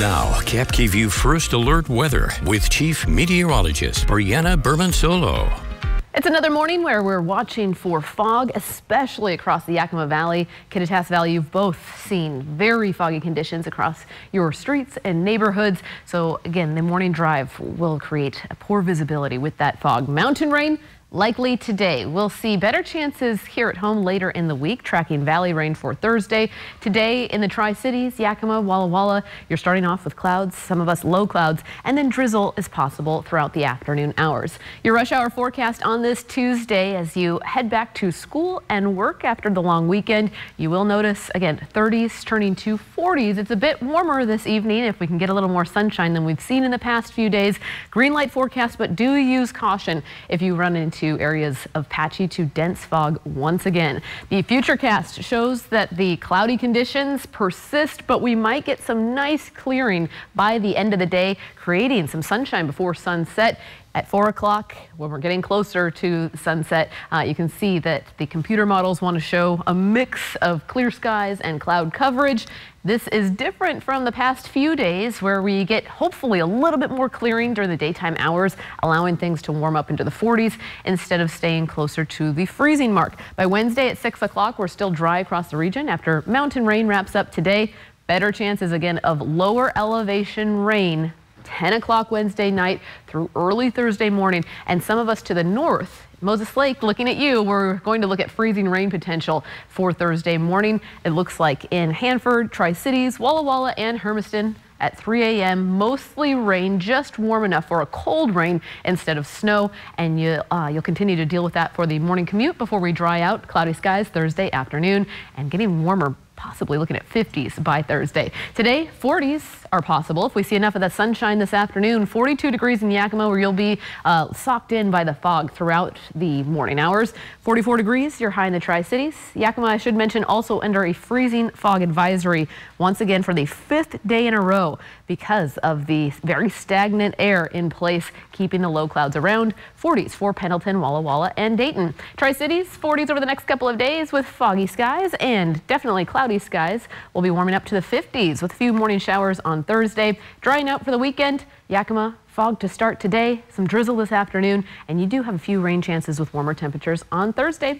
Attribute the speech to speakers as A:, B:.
A: Now, View First Alert Weather with Chief Meteorologist Briana Berman Solo.
B: It's another morning where we're watching for fog, especially across the Yakima Valley. Kittitas Valley, you've both seen very foggy conditions across your streets and neighborhoods. So again, the morning drive will create a poor visibility with that fog. Mountain rain Likely today. We'll see better chances here at home later in the week, tracking valley rain for Thursday. Today in the Tri-Cities, Yakima, Walla Walla, you're starting off with clouds, some of us low clouds, and then drizzle is possible throughout the afternoon hours. Your rush hour forecast on this Tuesday as you head back to school and work after the long weekend. You will notice, again, 30s turning to 40s. It's a bit warmer this evening if we can get a little more sunshine than we've seen in the past few days. Green light forecast, but do use caution if you run into to areas of patchy to dense fog once again. The Futurecast shows that the cloudy conditions persist, but we might get some nice clearing by the end of the day, creating some sunshine before sunset. At 4 o'clock, when we're getting closer to sunset, uh, you can see that the computer models want to show a mix of clear skies and cloud coverage. This is different from the past few days where we get hopefully a little bit more clearing during the daytime hours, allowing things to warm up into the 40s instead of staying closer to the freezing mark. By Wednesday at 6 o'clock, we're still dry across the region after mountain rain wraps up today. Better chances again of lower elevation rain 10 o'clock Wednesday night through early Thursday morning. And some of us to the north, Moses Lake, looking at you, we're going to look at freezing rain potential for Thursday morning. It looks like in Hanford, Tri-Cities, Walla Walla, and Hermiston at 3 a.m. Mostly rain, just warm enough for a cold rain instead of snow. And you, uh, you'll continue to deal with that for the morning commute before we dry out. Cloudy skies Thursday afternoon and getting warmer possibly looking at 50s by Thursday. Today, 40s are possible if we see enough of the sunshine this afternoon. 42 degrees in Yakima where you'll be uh, socked in by the fog throughout the morning hours. 44 degrees, you're high in the Tri-Cities. Yakima, I should mention, also under a freezing fog advisory once again for the fifth day in a row because of the very stagnant air in place, keeping the low clouds around. 40s for Pendleton, Walla Walla, and Dayton. Tri-Cities, 40s over the next couple of days with foggy skies and definitely cloudy cloudy skies. will be warming up to the 50s with a few morning showers on Thursday. Drying out for the weekend. Yakima, fog to start today, some drizzle this afternoon, and you do have a few rain chances with warmer temperatures on Thursday.